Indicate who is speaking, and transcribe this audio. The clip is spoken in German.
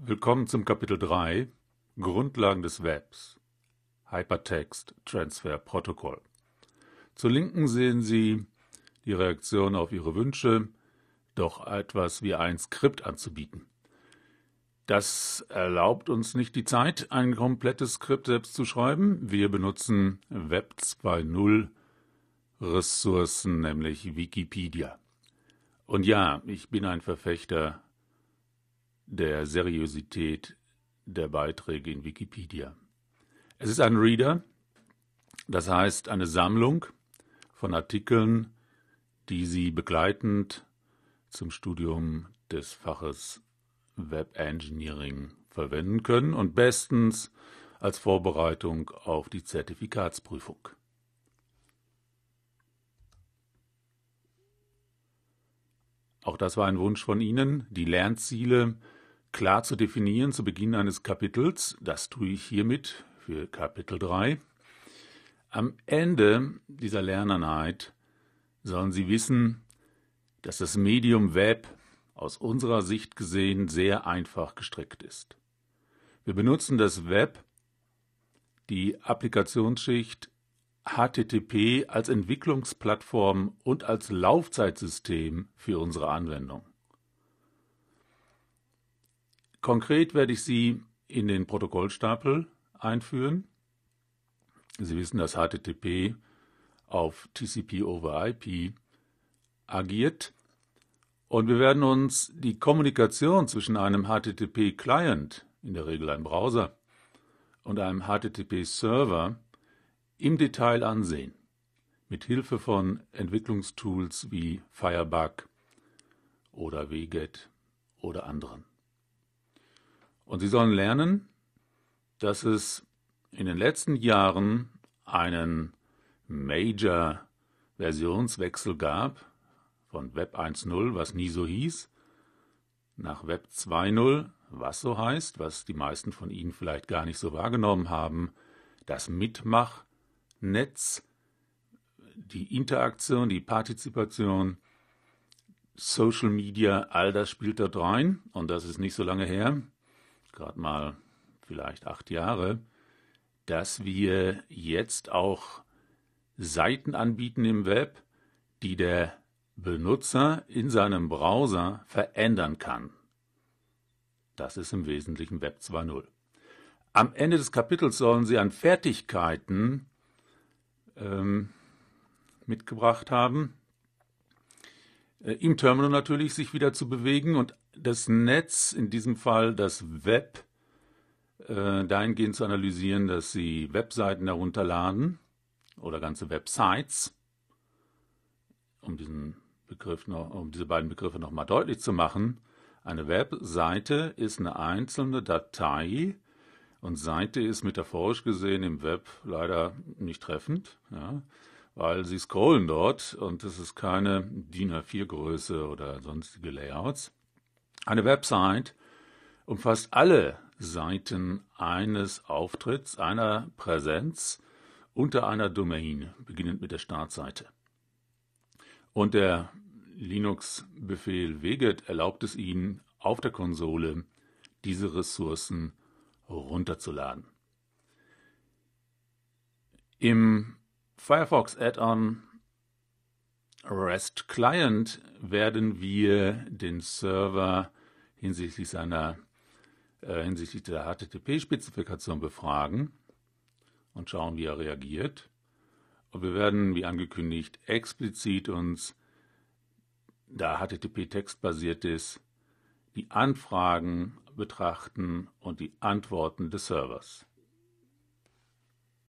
Speaker 1: Willkommen zum Kapitel 3 Grundlagen des Webs Hypertext Transfer Protocol. Zur Linken sehen Sie die Reaktion auf Ihre Wünsche, doch etwas wie ein Skript anzubieten. Das erlaubt uns nicht die Zeit, ein komplettes Skript selbst zu schreiben. Wir benutzen Web 2.0 Ressourcen, nämlich Wikipedia. Und ja, ich bin ein Verfechter der Seriosität der Beiträge in Wikipedia. Es ist ein Reader, das heißt eine Sammlung von Artikeln, die Sie begleitend zum Studium des Faches Web Engineering verwenden können und bestens als Vorbereitung auf die Zertifikatsprüfung. Auch das war ein Wunsch von Ihnen, die Lernziele klar zu definieren zu Beginn eines Kapitels. Das tue ich hiermit für Kapitel 3. Am Ende dieser Lerneinheit sollen Sie wissen, dass das Medium Web aus unserer Sicht gesehen sehr einfach gestrickt ist. Wir benutzen das Web, die Applikationsschicht HTTP als Entwicklungsplattform und als Laufzeitsystem für unsere Anwendung. Konkret werde ich Sie in den Protokollstapel einführen. Sie wissen, dass HTTP auf TCP over IP agiert. Und wir werden uns die Kommunikation zwischen einem HTTP-Client, in der Regel ein Browser, und einem HTTP-Server im Detail ansehen, mit Hilfe von Entwicklungstools wie Firebug oder WGET oder anderen. Und sie sollen lernen, dass es in den letzten Jahren einen Major Versionswechsel gab von Web 1.0, was nie so hieß, nach Web 2.0, was so heißt, was die meisten von Ihnen vielleicht gar nicht so wahrgenommen haben, das Mitmachnetz, die Interaktion, die Partizipation, Social Media, all das spielt dort rein. Und das ist nicht so lange her gerade mal vielleicht acht Jahre, dass wir jetzt auch Seiten anbieten im Web, die der Benutzer in seinem Browser verändern kann. Das ist im Wesentlichen Web 2.0. Am Ende des Kapitels sollen Sie an Fertigkeiten ähm, mitgebracht haben, äh, im Terminal natürlich sich wieder zu bewegen und das Netz, in diesem Fall das Web, äh, dahingehend zu analysieren, dass Sie Webseiten herunterladen oder ganze Websites, um diesen Begriff noch, um diese beiden Begriffe nochmal deutlich zu machen. Eine Webseite ist eine einzelne Datei und Seite ist metaphorisch gesehen im Web leider nicht treffend. Ja weil sie scrollen dort und es ist keine DIN A4-Größe oder sonstige Layouts. Eine Website umfasst alle Seiten eines Auftritts, einer Präsenz unter einer Domain, beginnend mit der Startseite. Und der Linux-Befehl wget erlaubt es Ihnen, auf der Konsole diese Ressourcen runterzuladen. Im Firefox Add-on REST Client werden wir den Server hinsichtlich seiner äh, hinsichtlich der HTTP-Spezifikation befragen und schauen, wie er reagiert. Und wir werden, wie angekündigt, explizit uns, da HTTP textbasiert ist, die Anfragen betrachten und die Antworten des Servers.